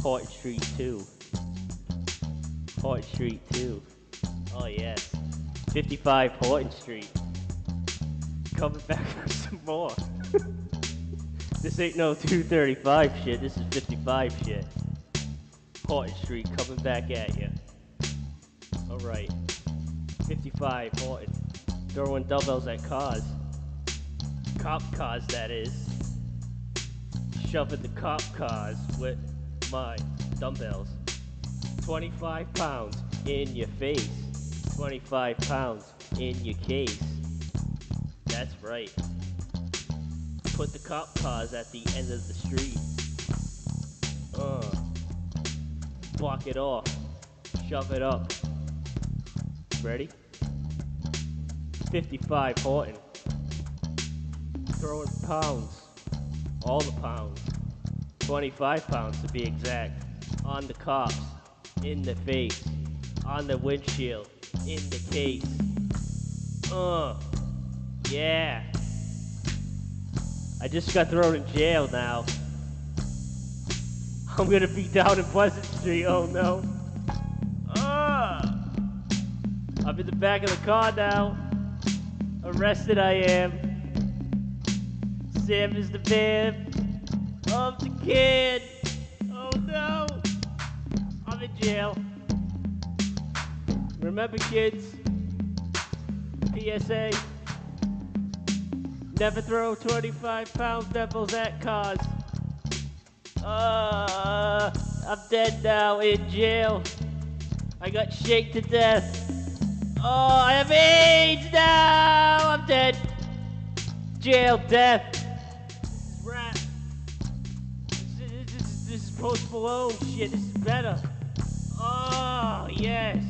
Horton Street 2. Horton Street 2. Oh, yes. 55 Horton Street. Coming back for some more. this ain't no 235 shit, this is 55 shit. Horton Street coming back at you. Alright. 55 Horton. Throwing dumbbells at cars. Cop cars, that is. Shoving the cop cars with my dumbbells. 25 pounds in your face. 25 pounds in your case. That's right. Put the cop cars at the end of the street. Uh. Block it off. Shove it up. Ready? 55 Horton. Throwing pounds. All the pounds. 25 pounds to be exact. On the cops. In the face. On the windshield. In the case. Uh. Yeah. I just got thrown in jail now. I'm gonna be down in Pleasant Street, oh no. Uh. I'm in the back of the car now. Arrested I am. Sam is the man of the kid. Oh no. I'm in jail. Remember kids? PSA. Never throw 25 pound devils at cars. Uh, I'm dead now in jail. I got shaked to death. Oh, I have AIDS now. I'm dead. Jail death. Is Post Malone shit. This is better. Oh, yes.